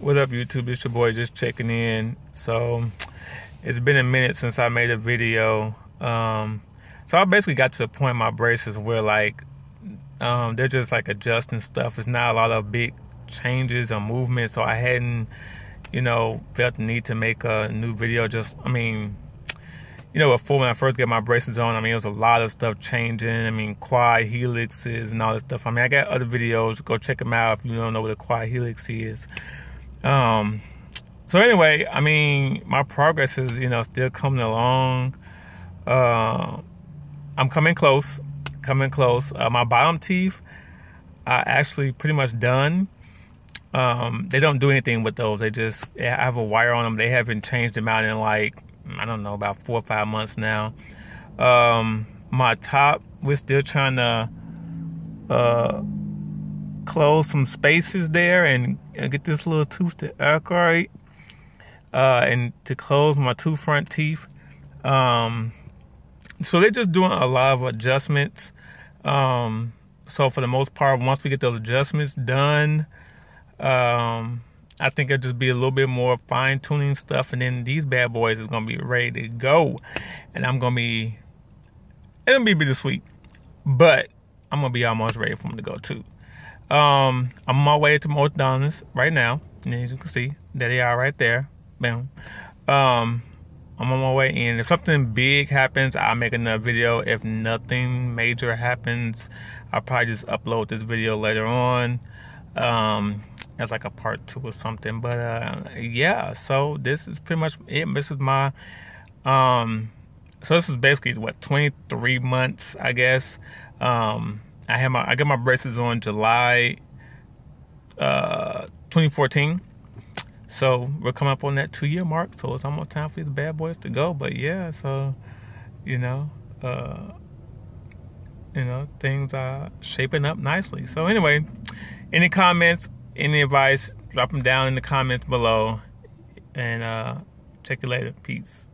What up, YouTube? It's your boy just checking in. So, it's been a minute since I made a video. Um, so I basically got to the point my braces where like um, they're just like adjusting stuff. It's not a lot of big changes or movement. So I hadn't, you know, felt the need to make a new video. Just, I mean, you know, before when I first got my braces on, I mean, it was a lot of stuff changing. I mean, quad helixes and all this stuff. I mean, I got other videos. Go check them out if you don't know what a quad helix is. Um, so anyway, I mean, my progress is, you know, still coming along. Uh, I'm coming close, coming close. Uh, my bottom teeth are actually pretty much done. Um, they don't do anything with those. They just I have a wire on them. They haven't changed them out in like I don't know about four or five months now. Um, my top, we're still trying to uh, close some spaces there and get this little tooth to arcuate uh, and to close my two front teeth. Um, so they're just doing a lot of adjustments. Um, so for the most part, once we get those adjustments done, um, I think it'll just be a little bit more fine tuning stuff, and then these bad boys is gonna be ready to go, and I'm gonna be it'll be bittersweet, but I'm gonna be almost ready for them to go too. Um, I'm on my way to orthodontist right now. And as you can see, there they are right there. Boom. Um, I'm on my way in. If something big happens, I'll make another video. If nothing major happens, I'll probably just upload this video later on. Um, as like a part two or something. But uh, yeah, so this is pretty much it. This is my um, so this is basically what 23 months, I guess. Um, I have my I got my braces on July uh 2014. So we're coming up on that two year mark, so it's almost time for the bad boys to go. But yeah, so you know, uh you know, things are shaping up nicely. So anyway, any comments, any advice, drop them down in the comments below. And uh check you later. Peace.